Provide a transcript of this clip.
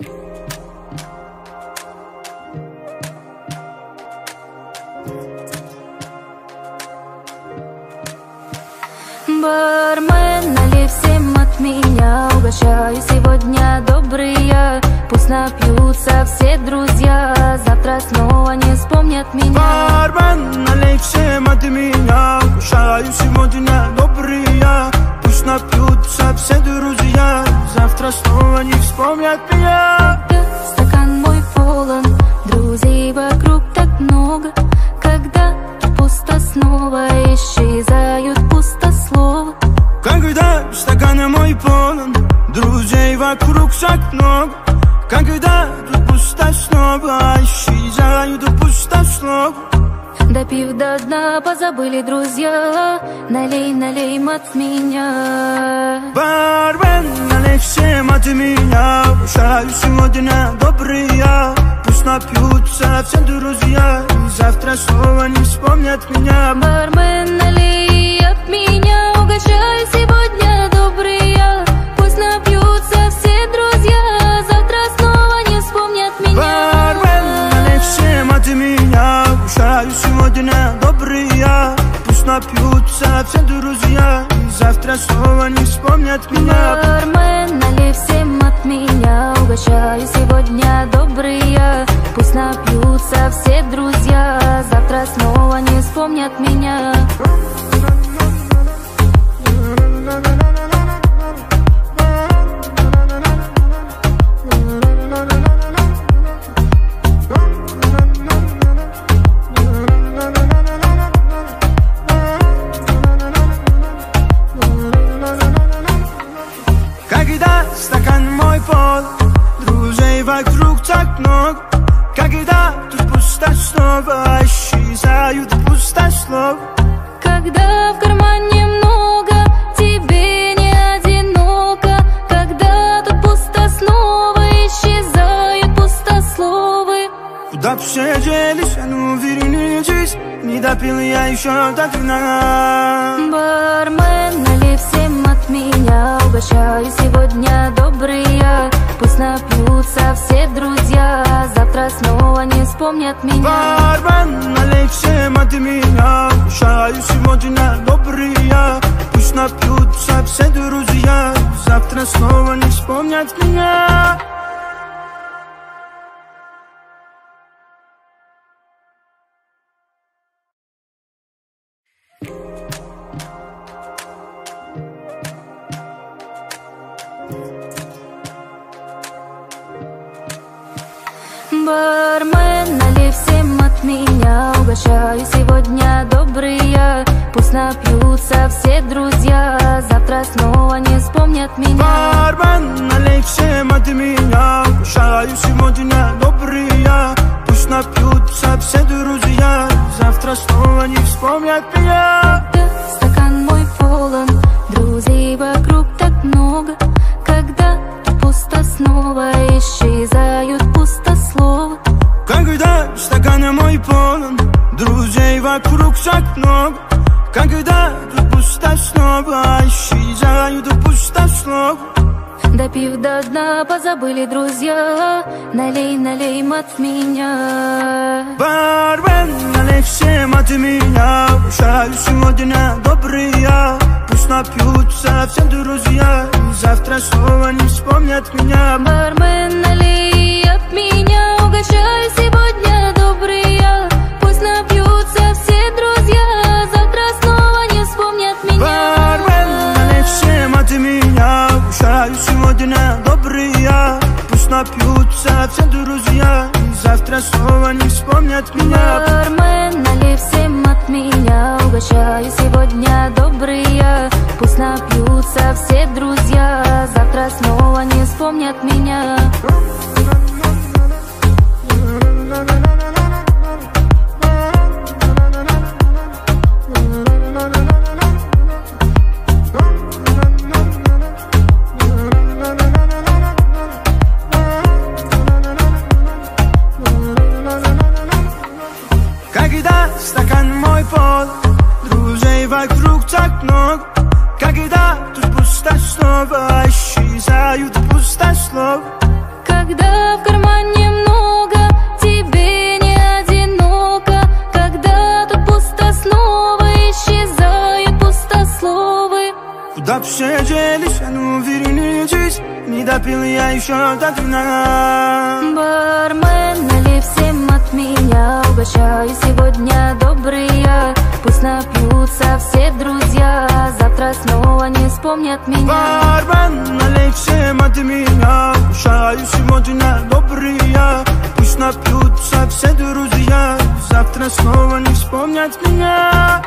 Бармен, налей всем от меня Угощаю сегодня добрые. Пусть напьются все друзья Завтра снова не вспомнят меня. Бармен, налей всем от меня Угощаю снова исчезают пустословы Когда стакан мой полон Друзей вокруг так много Когда тут пусто снова Исчезают пустословы Допив до дна, позабыли друзья. Налей, налей от меня. Бармен, налей всем от меня. Угощаю сегодня добрые Пусть напьются все друзья. Завтра снова не вспомнят меня. Бармен, налей от меня Угощаю сегодня добрые Пусть напьются все друзья Завтра снова не вспомнят меня. Бармен, налей всем от меня. Угощаю сегодня добрые Пусть напьются все друзья. Завтра снова не вспомнят меня. Бармен, налей всем меня Угощаю сегодня добрые. Пусть напьются все друзья. Завтра снова не вспомнят меня много Когда тут пусто снова Исчезают пустослов Когда в кармане много Тебе не одиноко. Когда тут пусто снова Исчезают пустословы. Куда все делись, а ну вернитесь. Не допил я еще до дна Бармен, налей всем от меня вспомнят меня. Бармен, налей всем от меня. Угощаю сегодня добрые. Пусть напьются все друзья. Завтра снова не вспомнят меня налей всем от меня Угощаю сегодня добрые. Пусть напьются все друзья. Завтра снова не вспомнят меня. Бармен, налей всем от меня. Угощаю сегодня добрые. Пусть напьются все друзья. Завтра снова не вспомнят меня много. Когда тут пусто снова Исчезают пустословы Допив до дна, позабыли друзья. Налей, налей от меня. Бармен, налей всем от меня. Угощаю сегодня добрые Пусть напьются все друзья. Завтра снова не вспомнят меня. Бармен, налей друзья Завтра снова не вспомнят меня. Бармен, налей всем от меня? Угощаю сегодня добрые. Пусть напьются все друзья. Завтра снова не вспомнят меня вдруг так много Когда тут пусто снова Исчезают пусто слов Когда в кармане много Тебе не одиноко Когда тут пусто снова Исчезают пусто словы Куда все делись, а ну вернитесь Не допил я еще до вина Бармен, налей всем от меня Угощаю сегодня добрый я Пусть напью вспомнят меня. Бармен, налей всем от меня Угощаю сегодня добрые. Пусть напьются все друзья. Завтра снова не вспомнят меня